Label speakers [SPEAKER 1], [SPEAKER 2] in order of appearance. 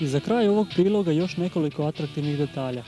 [SPEAKER 1] I za kraj ovog priloga još nekoliko atraktivnih detalja.